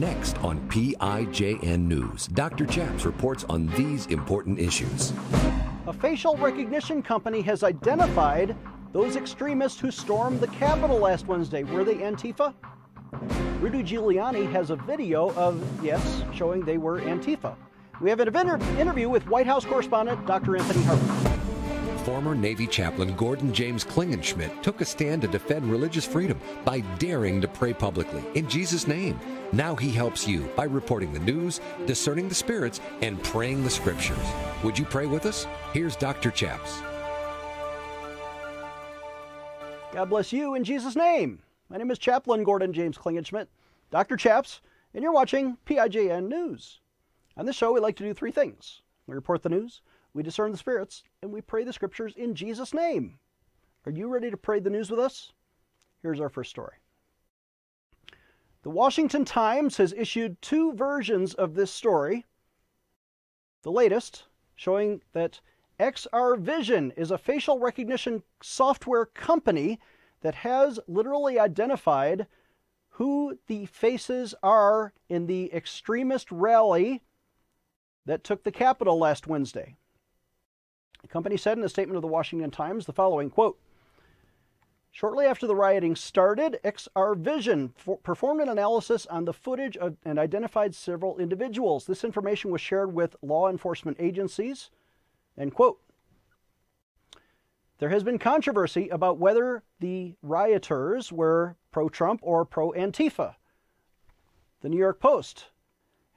Next on PIJN News, Dr. Chaps reports on these important issues. A facial recognition company has identified those extremists who stormed the Capitol last Wednesday. Were they Antifa? Rudy Giuliani has a video of, yes, showing they were Antifa. We have an interview with White House correspondent Dr. Anthony Harper. Former Navy chaplain Gordon James Klingenschmitt took a stand to defend religious freedom by daring to pray publicly in Jesus' name. Now he helps you by reporting the news, discerning the spirits, and praying the scriptures. Would you pray with us? Here's Dr. Chaps. God bless you in Jesus' name. My name is Chaplain Gordon James Klingenschmitt, Dr. Chaps, and you're watching PIJN News. On this show, we like to do three things we report the news, we discern the spirits, and we pray the scriptures in Jesus' name. Are you ready to pray the news with us? Here's our first story. The Washington Times has issued two versions of this story. The latest, showing that XR Vision is a facial recognition software company that has literally identified who the faces are in the extremist rally that took the Capitol last Wednesday. The company said in a statement of the Washington Times the following quote, Shortly after the rioting started, XR Vision performed an analysis on the footage of, and identified several individuals. This information was shared with law enforcement agencies. End quote. There has been controversy about whether the rioters were pro Trump or pro Antifa. The New York Post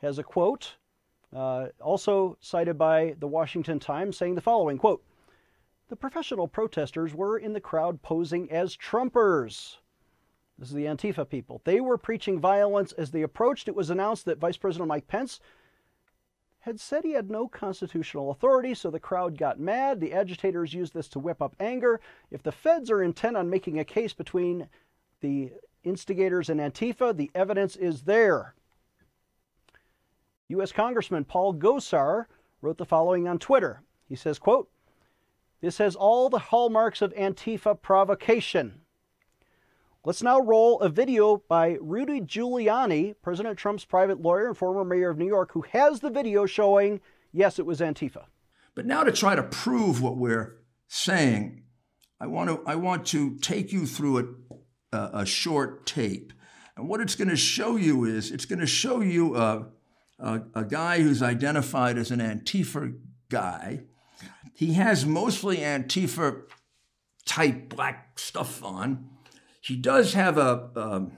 has a quote uh, also cited by the Washington Times, saying the following quote, The professional protesters were in the crowd posing as Trumpers. This is the Antifa people. They were preaching violence as they approached. It was announced that Vice President Mike Pence had said he had no constitutional authority, so the crowd got mad. The agitators used this to whip up anger. If the feds are intent on making a case between the instigators and Antifa, the evidence is there. U.S. Congressman Paul Gosar wrote the following on Twitter. He says, quote, This has all the hallmarks of Antifa provocation. Let's now roll a video by Rudy Giuliani, President Trump's private lawyer and former mayor of New York, who has the video showing, yes, it was Antifa. But now to try to prove what we're saying, I want to, I want to take you through a, a, uh, a short tape. And what it's going to show you is it's going to show you a, a, a guy who's identified as an Antifa guy. He has mostly Antifa type black stuff on. He does have a um,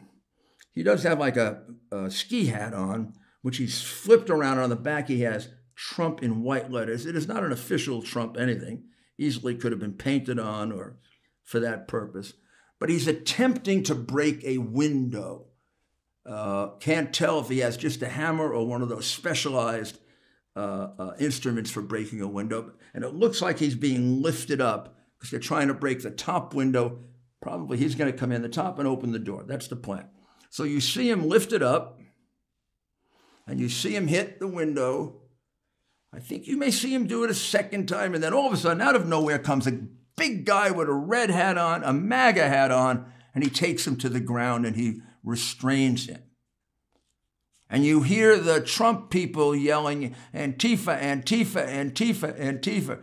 he does have like a, a, ski hat on, which he's flipped around on the back. He has Trump in white letters. It is not an official Trump anything. Easily could have been painted on or for that purpose. But he's attempting to break a window. Uh, can't tell if he has just a hammer or one of those specialized uh, uh, instruments for breaking a window. And it looks like he's being lifted up because they're trying to break the top window. Probably he's going to come in the top and open the door. That's the plan. So you see him lifted up and you see him hit the window. I think you may see him do it a second time. And then all of a sudden, out of nowhere, comes a big guy with a red hat on, a MAGA hat on, and he takes him to the ground and he restrains him. And you hear the Trump people yelling, Antifa, Antifa, Antifa, Antifa.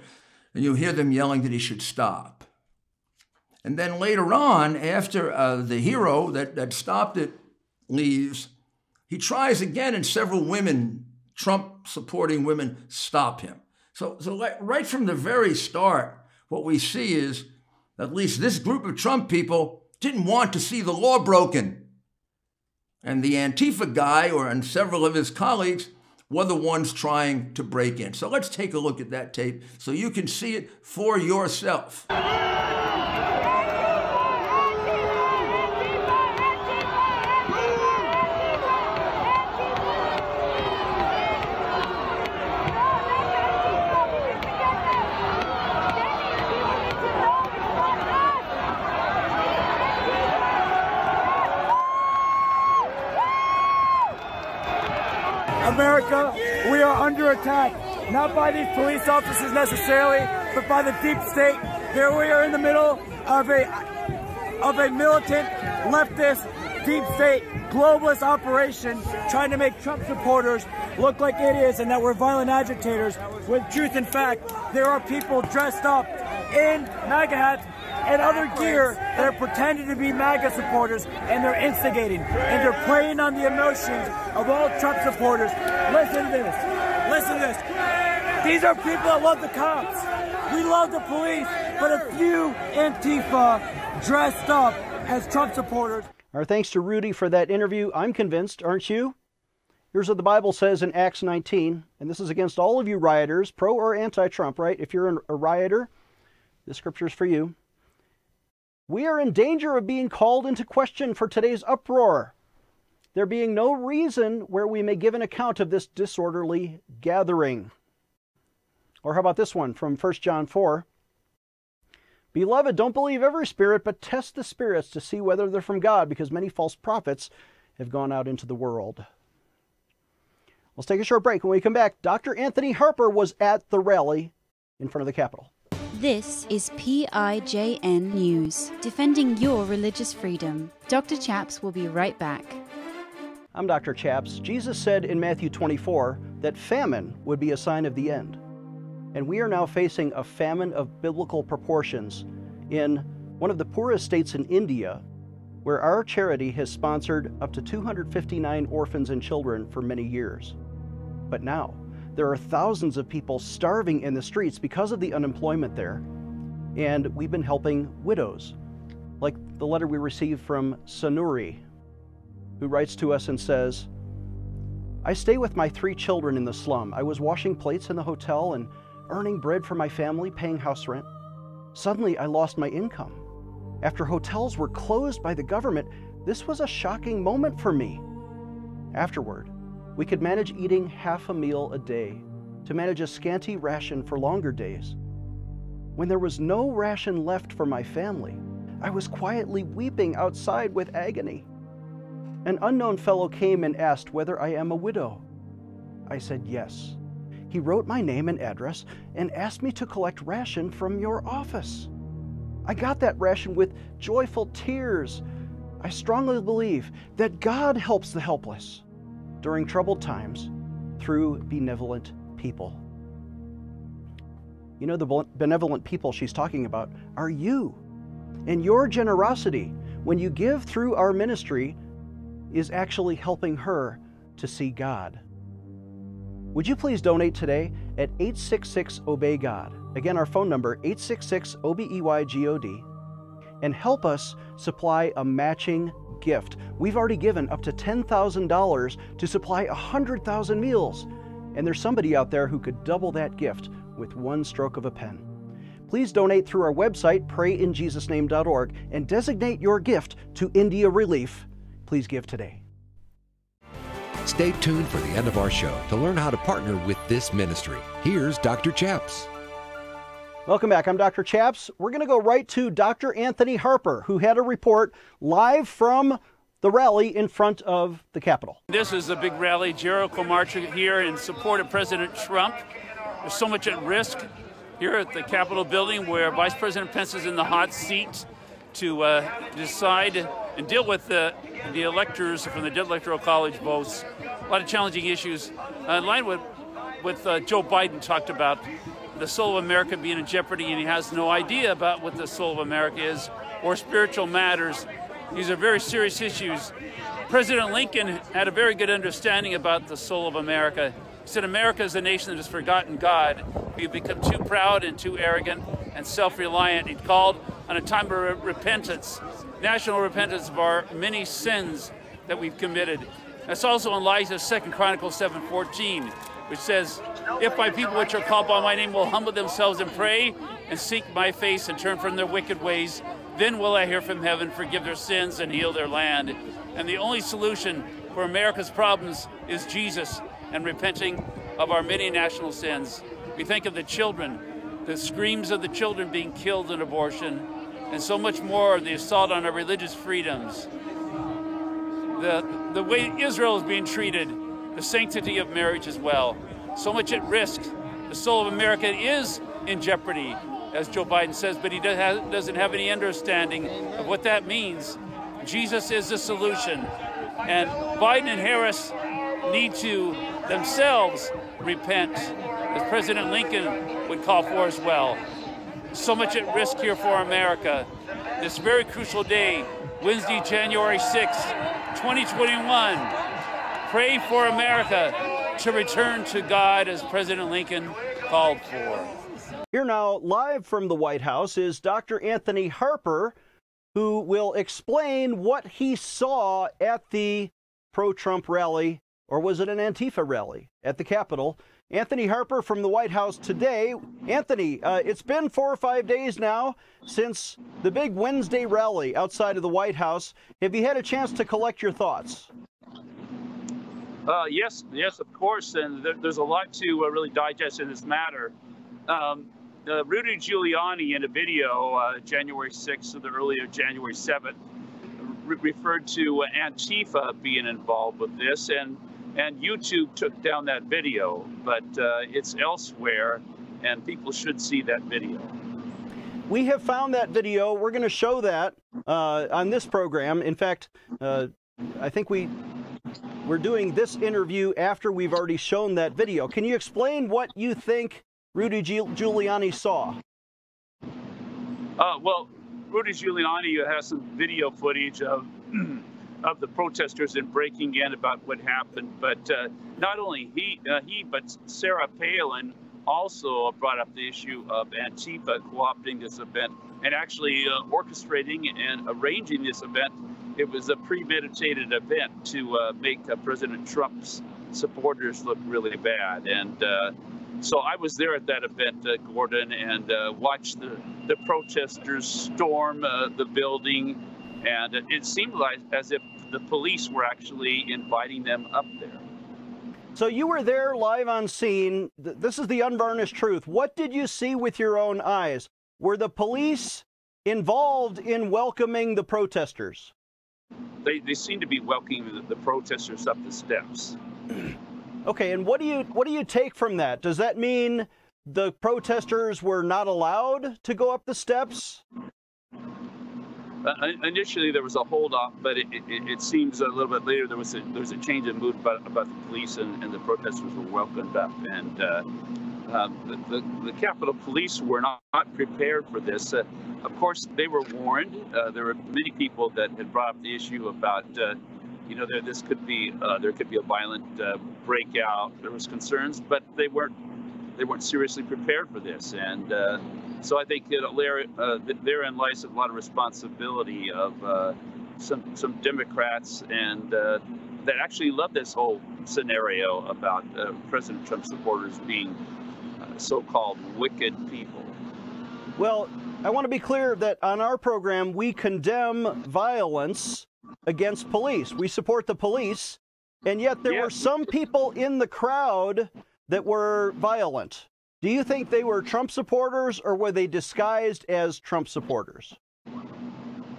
And you hear them yelling that he should stop. And then later on, after uh, the hero that, that stopped it leaves, he tries again, and several women, Trump supporting women, stop him. So, so right from the very start, what we see is at least this group of Trump people didn't want to see the law broken. And the Antifa guy, or and several of his colleagues, were the ones trying to break in. So let's take a look at that tape so you can see it for yourself. America, we are attack, not by these police officers necessarily, but by the deep state. Here we are in the middle of a of a militant leftist deep state globalist operation trying to make Trump supporters look like idiots and that we're violent agitators. With truth and fact, there are people dressed up in MAGA hats and other gear that are pretending to be MAGA supporters and they're instigating and they're playing on the emotions of all Trump supporters. Listen to this. Listen to this. These are people that love the cops. We love the police, but a few Antifa dressed up as Trump supporters. Our thanks to Rudy for that interview. I'm convinced, aren't you? Here's what the Bible says in Acts 19, and this is against all of you rioters, pro or anti Trump, right? If you're a rioter, this scripture is for you. We are in danger of being called into question for today's uproar, there being no reason where we may give an account of this disorderly gathering. Or how about this one from 1 John 4? Beloved, don't believe every spirit, but test the spirits to see whether they're from God, because many false prophets have gone out into the world. Let's take a short break. When we come back, Dr. Anthony Harper was at the rally in front of the Capitol. This is PIJN News, defending your religious freedom. Dr. Chaps will be right back. I'm Dr. Chaps. Jesus said in Matthew 24 that famine would be a sign of the end. And we are now facing a famine of biblical proportions in one of the poorest states in India, where our charity has sponsored up to 259 orphans and children for many years. But now, there are thousands of people starving in the streets because of the unemployment there. And we've been helping widows, like the letter we received from Sanuri, who writes to us and says, I stay with my three children in the slum. I was washing plates in the hotel and earning bread for my family, paying house rent. Suddenly, I lost my income. After hotels were closed by the government, this was a shocking moment for me. Afterward, we could manage eating half a meal a day to manage a scanty ration for longer days. When there was no ration left for my family, I was quietly weeping outside with agony. An unknown fellow came and asked whether I am a widow. I said yes. He wrote my name and address and asked me to collect ration from your office. I got that ration with joyful tears. I strongly believe that God helps the helpless during troubled times through benevolent people. You know, the benevolent people she's talking about are you. And your generosity, when you give through our ministry, is actually helping her to see God. Would you please donate today at 866 Obey God? Again, our phone number 866 O B E Y G O D and help us supply a matching gift. We've already given up to $10,000 to supply 100,000 meals, and there's somebody out there who could double that gift with one stroke of a pen. Please donate through our website, prayinjesusname.org, and designate your gift to India Relief. Please give today. Stay tuned for the end of our show to learn how to partner with this ministry. Here's Dr. Chaps. Welcome back. I'm Dr. Chaps. We're going to go right to Dr. Anthony Harper, who had a report live from the rally in front of the Capitol. This is a big rally, Jericho March here in support of President Trump. There's so much at risk here at the Capitol building where Vice President Pence is in the hot seat to uh, decide and deal with the, the electors from the Electoral College votes. A lot of challenging issues. Uh, in line with what uh, Joe Biden talked about the soul of America being in jeopardy and he has no idea about what the soul of America is or spiritual matters. These are very serious issues. President Lincoln had a very good understanding about the soul of America. He said, America is a nation that has forgotten God. We've become too proud and too arrogant and self reliant. He called on a time of repentance, national repentance of our many sins that we've committed. That's also in light of 2 Chronicles 7:14, which says, if my people which are called by my name will humble themselves and pray and seek my face and turn from their wicked ways, then will I hear from heaven, forgive their sins, and heal their land. And the only solution for America's problems is Jesus and repenting of our many national sins. We think of the children, the screams of the children being killed in abortion, and so much more the assault on our religious freedoms. The, the way Israel is being treated, the sanctity of marriage as well so much at risk. The soul of America is in jeopardy, as Joe Biden says, but he doesn't have any understanding of what that means Jesus is the solution. And Biden and Harris need to themselves repent, as President Lincoln would call for as well. So much at risk here for America. This very crucial day, Wednesday, January 6, 2021. Pray for America to return to God as President Lincoln called for. Here now, live from the White House, is Dr. Anthony Harper, who will explain what he saw at the pro Trump rally, or was it an Antifa rally at the Capitol? Anthony Harper from the White House today. Anthony, uh, it's been four or five days now since the big Wednesday rally outside of the White House. Have you had a chance to collect your thoughts? Uh, yes, yes, of course, and there, there's a lot to uh, really digest in this matter. Um, uh, Rudy Giuliani in a video uh, January 6th or the earlier January 7th re- referred to Antifa being involved with this, and and YouTube took down that video, but uh, it's elsewhere, and people should see that video. We have found that video. We're going to show that uh, on this program. In fact, uh, I think we we're doing this interview after we've already shown that video. Can you explain what you think Rudy Giuliani saw? Uh, well, Rudy Giuliani has some video footage of of the protesters and breaking in about what happened. But uh, not only he, uh, he, but Sarah Palin also brought up the issue of Antifa co-opting this event and actually uh, orchestrating and arranging this event. It was a premeditated event to uh, make uh, President Trump's supporters look really bad. And uh, so I was there at that event, Gordon, and watched the, the protesters storm the building and it seemed like as if the police were actually inviting them up there. So you were there live on scene. This is the unvarnished truth. What did you see with your own eyes? Were the police involved in welcoming the protesters? They, they seem to be welcoming the, the protesters up the steps. okay, and what do you what do you take from that? Does that mean the protesters were not allowed to go up the steps? Uh, initially, there was a hold off, but it, it, it, seems a little bit later there was a, there was a change in mood about, about the police and, and the protesters were welcomed up. And uh, um, the, the, the, Capitol Police were not, not prepared for this. Uh, of course, they were warned. Uh, there were many people that had brought up the issue about, uh, you know, there this could be uh, there could be a violent breakout. There was concerns, but they weren't they weren't seriously prepared for this. And so I think that uh, therein lies a lot of responsibility of uh, some some Democrats and uh, that actually love this whole scenario about uh, President Trump supporters being uh, so-called wicked people. Well, I want to be clear that on our program we condemn violence against police. We support the police, and yet there yeah. were some people in the crowd that were violent. Do you think they were Trump supporters or were they disguised as Trump supporters?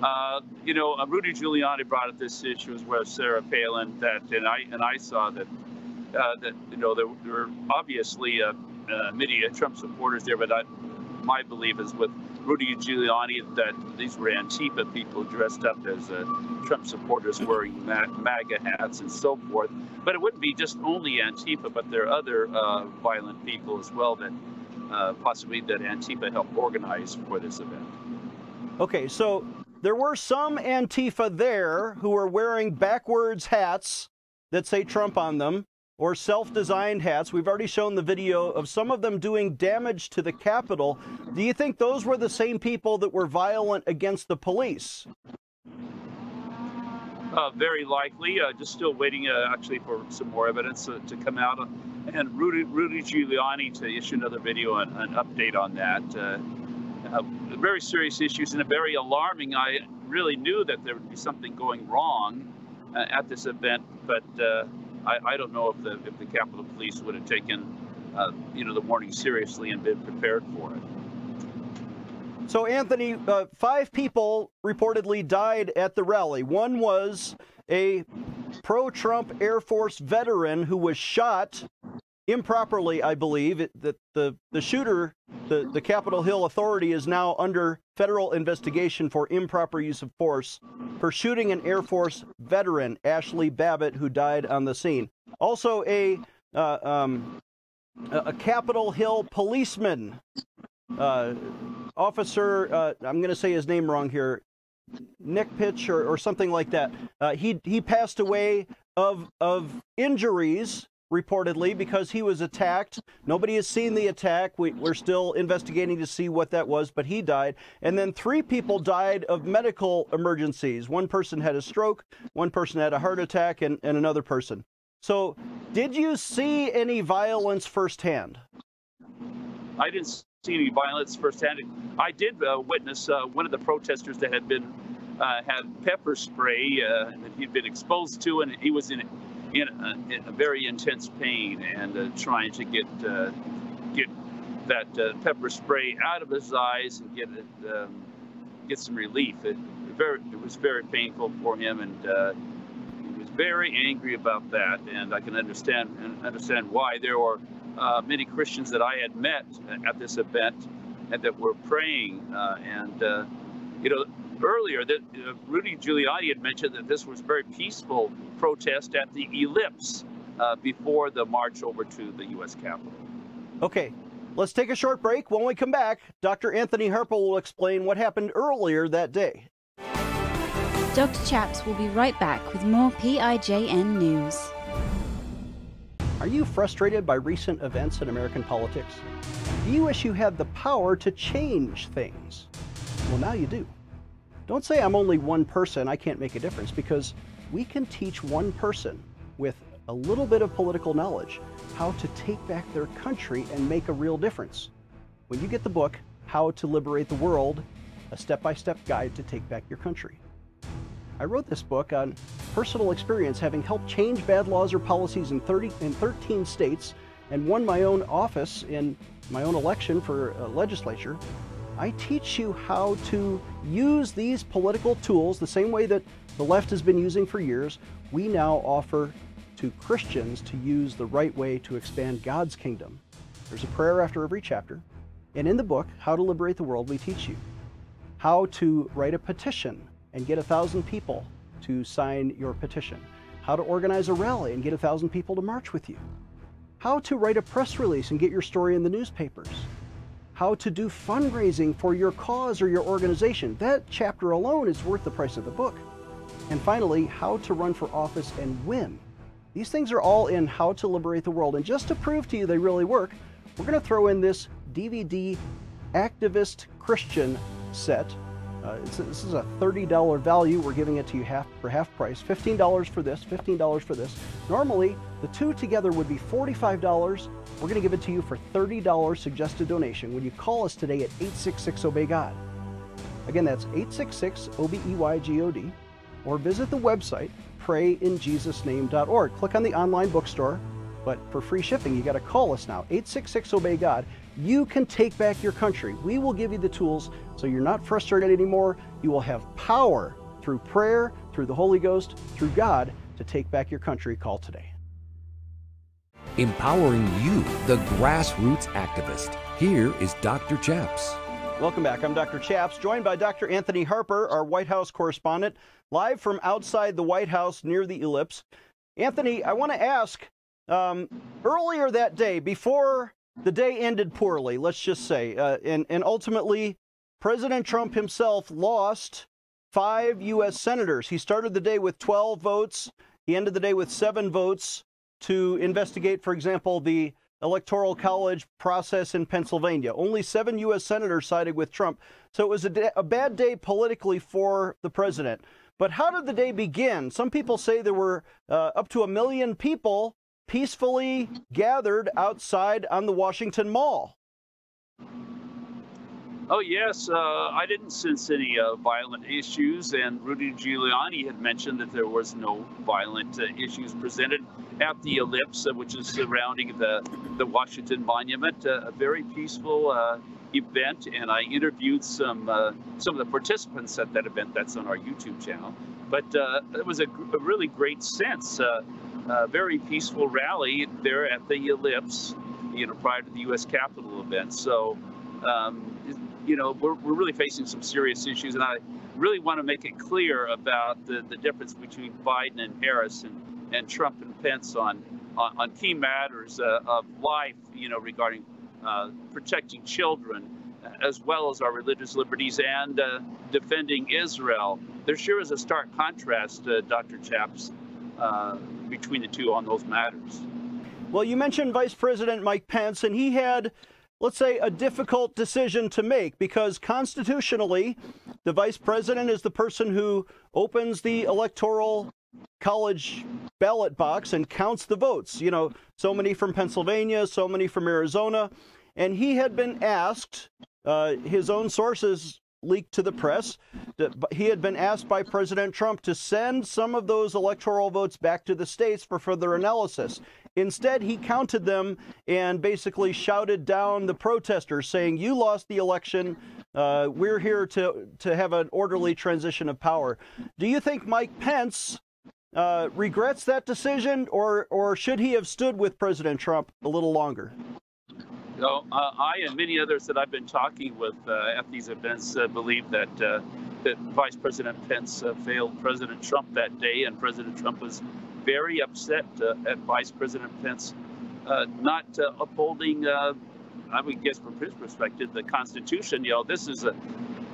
Uh, you know, uh, Rudy Giuliani brought up this issue as well Sarah Palin. That and I and I saw that uh, that you know there, there were obviously uh, uh many Trump supporters there, but I, my belief is with Rudy Giuliani that these were Antifa people dressed up as uh, Trump supporters wearing MAGA hats and so forth. But it wouldn't be just only Antifa, but there are other uh, violent people as well that uh, possibly that Antifa helped organize for this event. Okay, so there were some Antifa there who were wearing backwards hats that say Trump on them or self designed hats. We've already shown the video of some of them doing damage to the Capitol. Do you think those were the same people that were violent against the police? Uh, very likely. Uh, just still waiting, uh, actually, for some more evidence uh, to come out. And Rudy, Rudy Giuliani to issue another video and an update on that. Uh, uh, very serious issues and a very alarming. I really knew that there would be something going wrong at this event, but I, I don't know if the if the Capitol Police would have taken uh, you know the warning seriously and been prepared for it. So, Anthony, uh, five people reportedly died at the rally. One was a pro Trump Air Force veteran who was shot improperly, I believe, it, that the, the shooter, the, the Capitol Hill Authority, is now under federal investigation for improper use of force for shooting an Air Force veteran, Ashli Babbitt, who died on the scene. Also, a uh, um, a Capitol Hill policeman, uh, officer, uh, I'm going to say his name wrong here, Nick Pitch or, or something like that. Uh, he he passed away of of injuries reportedly because he was attacked. Nobody has seen the attack. We, are still investigating to see what that was, but he died. And then three people died of medical emergencies. One person had a stroke, one person had a heart attack, and, and another person. So, did you see any violence firsthand? I didn't see any violence firsthand. I did uh, witness uh, one of the protesters that had been uh, had pepper spray uh, that he'd been exposed to, and he was in in a, in a very intense pain and uh, trying to get uh, get that pepper spray out of his eyes and get it um, get some relief. It, very, it was very painful for him, and he was very angry about that, and I can understand understand why. There were uh, many Christians that I had met at this event and that were praying, uh, and uh, you know, earlier that uh, Rudy Giuliani had mentioned that this was a very peaceful protest at the Ellipse uh, before the march over to the U.S. Capitol. Okay, let's take a short break. When we come back, Dr. Anthony Harper will explain what happened earlier that day. Dr. Chaps will be right back with more PIJN news. Are you frustrated by recent events in American politics? Do you wish you had the power to change things? Well, now you do. Don't say I'm only one person, I can't make a difference, because we can teach one person with a little bit of political knowledge how to take back their country and make a real difference. When you get the book, How to Liberate the World, a step by step guide to take back your country. I wrote this book on personal experience having helped change bad laws or policies in, 30, in 13 states and won my own office in my own election for a legislature. I teach you how to use these political tools the same way that the left has been using for years. We now offer to Christians to use the right way to expand God's kingdom. There's a prayer after every chapter. And in the book, How to Liberate the World, we teach you how to write a petition and get a thousand people to sign your petition, how to organize a rally and get a thousand people to march with you, how to write a press release and get your story in the newspapers, how to do fundraising for your cause or your organization. That chapter alone is worth the price of the book. And finally, how to run for office and win. These things are all in How to Liberate the World. And just to prove to you they really work, we're going to throw in this DVD Activist Christian set uh, this is a $30 value. We're giving it to you half for half price. $15 for this, $15 for this. Normally, the two together would be $45. We're going to give it to you for $30 suggested donation when you call us today at 866 Obey God. Again, that's 866 O B E Y G O D, or visit the website prayinjesusname.org. Click on the online bookstore, but for free shipping, you got to call us now 866 Obey God you can take back your country. We will give you the tools so you're not frustrated anymore. You will have power through prayer, through the Holy Ghost, through God to take back your country. Call today. Empowering you, the grassroots activist. Here is Dr. Chaps. Welcome back. I'm Dr. Chaps, joined by Dr. Anthony Harper, our White House correspondent, live from outside the White House near the ellipse. Anthony, I want to ask um, earlier that day, before the day ended poorly, let's just say. Uh, and, and ultimately, President Trump himself lost five U.S. senators. He started the day with 12 votes, he ended the day with seven votes to investigate, for example, the Electoral College process in Pennsylvania. Only seven U.S. senators sided with Trump. So it was a, day, a bad day politically for the president. But how did the day begin? Some people say there were uh, up to a million people peacefully gathered outside on the Washington Mall. Oh, yes. Uh, I didn't sense any uh, violent issues, and Rudy Giuliani had mentioned that there was no violent uh, issues presented at the ellipse, uh, which is surrounding the, the Washington Monument. Uh, a very peaceful uh, event, and I interviewed some some of the participants at that event. That's on our YouTube channel. But it was a, a, really great sense uh, very peaceful rally there at the Ellipse, you know, prior to the U.S. Capitol event. So, um, you know, we're, we're really facing some serious issues, and I really want to make it clear about the, the difference between Biden and Harris and, and Trump and Pence on on, on key matters uh, of life, you know, regarding uh, protecting children, as well as our religious liberties and uh, defending Israel. There sure is a stark contrast, uh, Dr. Chaps, uh, between the two on those matters. Well, you mentioned Vice President Mike Pence, and he had, let's say, a difficult decision to make because constitutionally, the vice president is the person who opens the electoral college ballot box and counts the votes. You know, so many from Pennsylvania, so many from Arizona. And he had been asked, uh, his own sources leaked to the press, that he had been asked by President Trump to send some of those electoral votes back to the states for further analysis. Instead, he counted them and basically shouted down the protesters, saying, You lost the election. Uh, we're here to, to have an orderly transition of power. Do you think Mike Pence uh, regrets that decision, or or should he have stood with President Trump a little longer? No, uh, I and many others that I've been talking with uh, at these events uh, believe that uh, that Vice President Pence failed President Trump that day, and President Trump was very upset at Vice President Pence not upholding. I would guess, from his perspective, the Constitution. You know, this is a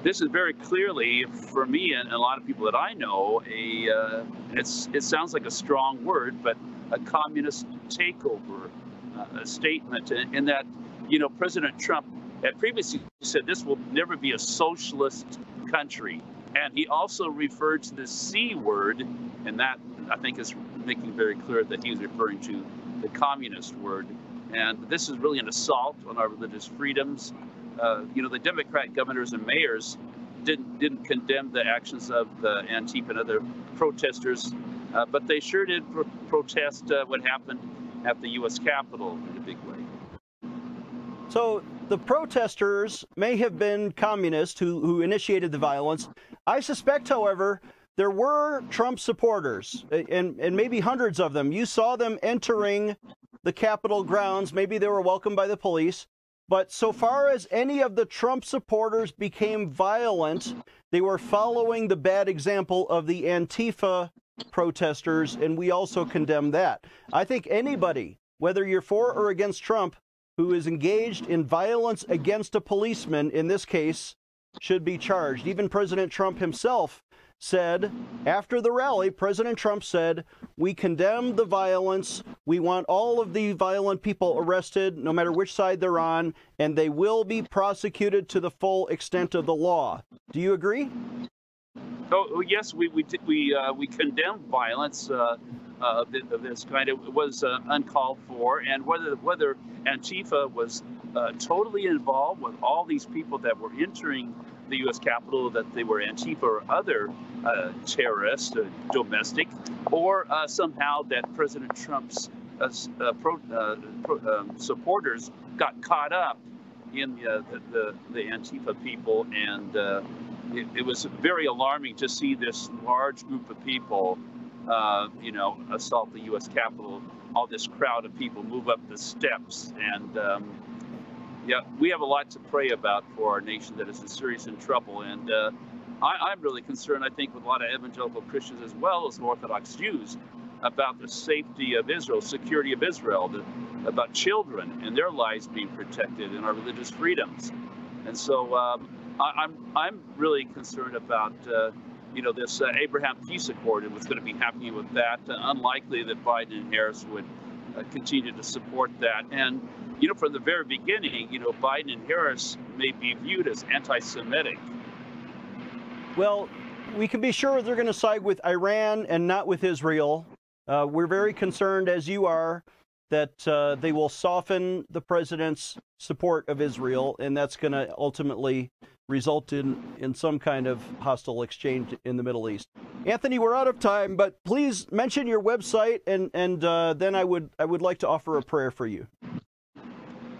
this is very clearly, for me and a lot of people that I know, a uh, it's it sounds like a strong word, but a communist takeover, uh, a statement in, in, that you know President Trump had previously said this will never be a socialist country, and he also referred to the C word, and that I think is making very clear that he was referring to the communist word, and this is really an assault on our religious freedoms uh, you know, the Democrat governors and mayors didn't didn't condemn the actions of the Antifa and other protesters, uh, but they sure did pro- protest uh, what happened at the U.S. Capitol in a big way. So the protesters may have been communists who, who initiated the violence. I suspect, however, there were Trump supporters, and, and maybe hundreds of them. You saw them entering the Capitol grounds. Maybe they were welcomed by the police. But so far as any of the Trump supporters became violent, they were following the bad example of the Antifa protesters, and we also condemn that. I think anybody, whether you're for or against Trump, who is engaged in violence against a policeman, in this case, should be charged. Even President Trump himself said, after the rally, President Trump said, We condemn the violence. We want all of the violent people arrested, no matter which side they're on, and they will be prosecuted to the full extent of the law. Do you agree? Oh, yes, we we we uh, we condemn violence uh, uh, of this kind. It was uh, uncalled for, and whether whether Antifa was uh, totally involved with all these people that were entering the U.S. Capitol that they were Antifa or other uh, terrorists, uh, domestic, or uh, somehow that President Trump's uh, uh, pro, uh, pro, um, supporters got caught up in the, the, the Antifa people. And it, it, was very alarming to see this large group of people, you know, assault the U.S. Capitol, all this crowd of people move up the steps. And um, yeah, we have a lot to pray about for our nation that is in serious in trouble. And uh, I, am really concerned, I think, with a lot of evangelical Christians as well as Orthodox Jews about the safety of Israel, security of Israel, the, about children and their lives being protected and our religious freedoms. And so um, I, am I'm, I'm really concerned about. Uh, you know, this uh, Abraham peace accord and what's going to be happening with that. Unlikely that Biden and Harris would uh, continue to support that. And you know, from the very beginning, you know, Biden and Harris may be viewed as anti Semitic. Well, we can be sure they're going to side with Iran and not with Israel. Uh, we're very concerned, as you are, that uh, they will soften the president's support of Israel, and that's going to ultimately result in, in some kind of hostile exchange in the Middle East. Anthony, we're out of time, but please mention your website, and and uh, then I would I would like to offer a prayer for you.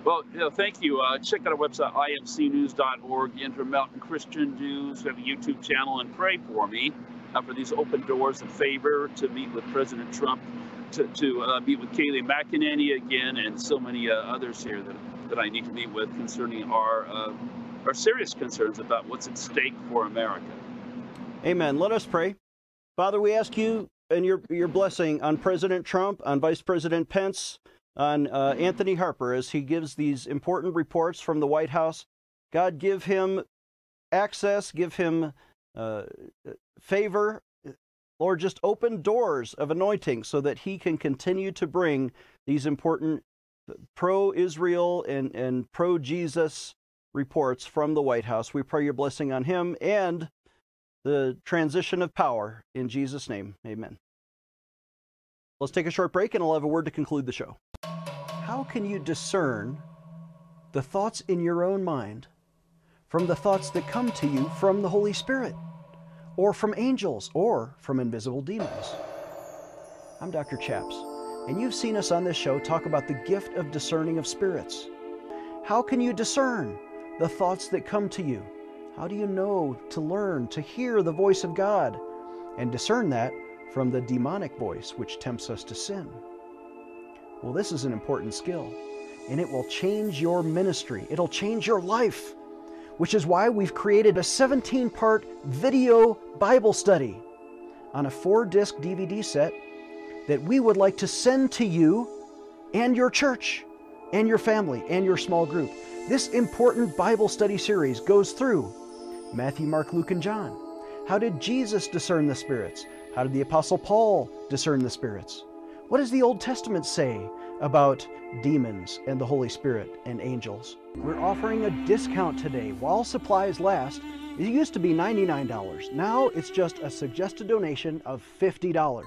Well, you know, thank you. Uh, check out our website, imcnews.org, Intermountain Christian News. We have a YouTube channel, and pray for me uh, for these open doors of favor to meet with President Trump to, to uh, meet with Kayleigh McEnany again and so many uh, others here that, that I need to meet with concerning our, uh, our serious concerns about what's at stake for America. Amen. Let us pray. Father, we ask you and your, your blessing on President Trump, on Vice President Pence, on uh, Anthony Harper as he gives these important reports from the White House. God, give him access, give him uh, favor. Lord, just open doors of anointing so that he can continue to bring these important pro Israel and, and pro Jesus reports from the White House. We pray your blessing on him and the transition of power in Jesus' name. Amen. Let's take a short break and I'll have a word to conclude the show. How can you discern the thoughts in your own mind from the thoughts that come to you from the Holy Spirit, or from angels, or from invisible demons? I'm Dr. Chaps, and you've seen us on this show talk about the gift of discerning of spirits. How can you discern the thoughts that come to you? How do you know to learn to hear the voice of God and discern that from the demonic voice which tempts us to sin? Well, this is an important skill, and it will change your ministry. It'll change your life, which is why we've created a 17 part video Bible study on a four disc DVD set that we would like to send to you and your church and your family and your small group. This important Bible study series goes through Matthew, Mark, Luke, and John. How did Jesus discern the spirits? How did the Apostle Paul discern the spirits? What does the Old Testament say about demons and the Holy Spirit and angels? We're offering a discount today while supplies last. It used to be $99. Now it's just a suggested donation of $50.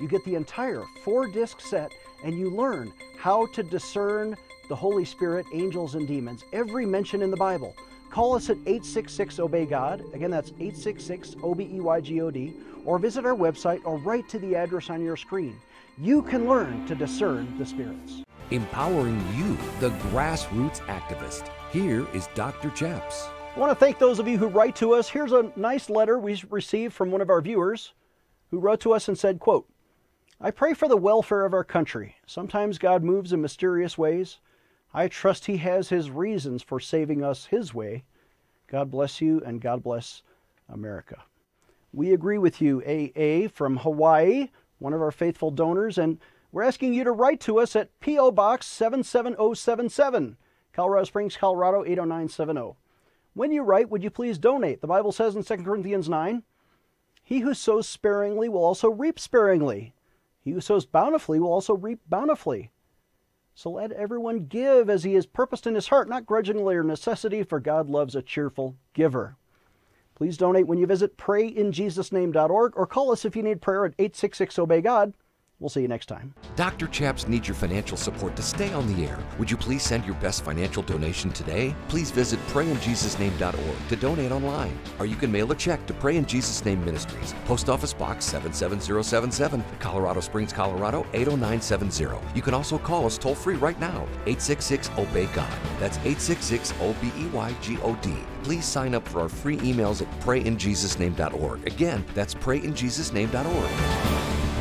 You get the entire four disc set and you learn how to discern the Holy Spirit, angels, and demons, every mention in the Bible. Call us at 866 Obey God. Again, that's 866 O B E Y G O D. Or visit our website or write to the address on your screen. You can learn to discern the spirits. Empowering you, the grassroots activist. Here is Dr. Chaps. I want to thank those of you who write to us. Here's a nice letter we received from one of our viewers who wrote to us and said, quote, I pray for the welfare of our country. Sometimes God moves in mysterious ways. I trust He has His reasons for saving us His way. God bless you and God bless America. We agree with you, AA from Hawaii, one of our faithful donors, and we're asking you to write to us at P.O. Box 77077, Colorado Springs, Colorado 80970. When you write, would you please donate? The Bible says in 2 Corinthians 9, He who sows sparingly will also reap sparingly. He who sows bountifully will also reap bountifully. So let everyone give as he has purposed in his heart, not grudgingly or necessity, for God loves a cheerful giver. Please donate when you visit prayinjesusname.org or call us if you need prayer at 866 Obey God. We'll see you next time. Dr. Chaps needs your financial support to stay on the air. Would you please send your best financial donation today? Please visit prayinjesusname.org to donate online, or you can mail a check to Pray in Jesus Name Ministries, Post Office Box 77077, Colorado Springs, Colorado 80970. You can also call us toll free right now, 866 Obey God. That's 866 O B E Y G O D. Please sign up for our free emails at prayinjesusname.org. Again, that's prayinjesusname.org.